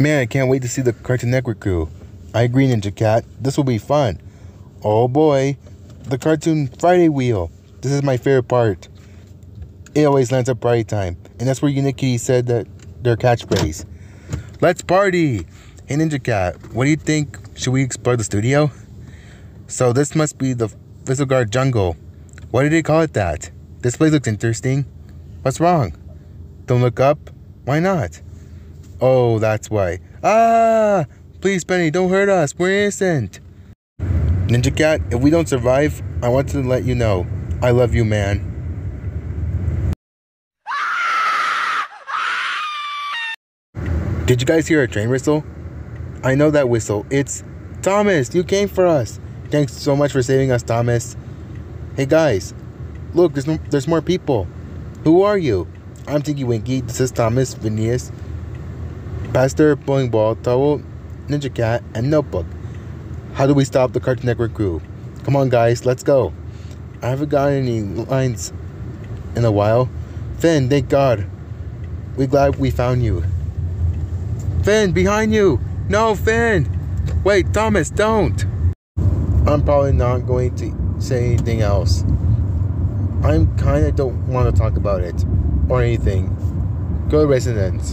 Man, I can't wait to see the Cartoon Network crew. I agree, Ninja Cat. This will be fun. Oh boy, the Cartoon Friday wheel. This is my favorite part. It always lands at party time, and that's where Unikitty said that their catchphrase. Let's party! Hey Ninja Cat, what do you think? Should we explore the studio? So this must be the Guard Jungle. Why did they call it that? This place looks interesting. What's wrong? Don't look up? Why not? Oh, that's why. Ah! Please, Benny, don't hurt us. We're innocent. Ninja Cat, if we don't survive, I want to let you know. I love you, man. Did you guys hear a train whistle? I know that whistle. It's Thomas, you came for us. Thanks so much for saving us, Thomas. Hey guys, look, there's, no, there's more people. Who are you? I'm Tinky Winky. This is Thomas, Phineas, Pastor, Bowling Ball, Towel, Ninja Cat, and Notebook. How do we stop the Cartoon Network crew? Come on, guys, let's go. I haven't gotten any lines in a while. Finn, thank God. We're glad we found you. Finn, behind you! No, Finn! Wait, Thomas, don't! I'm probably not going to say anything else. I'm kinda don't want to talk about it or anything. Go resonance.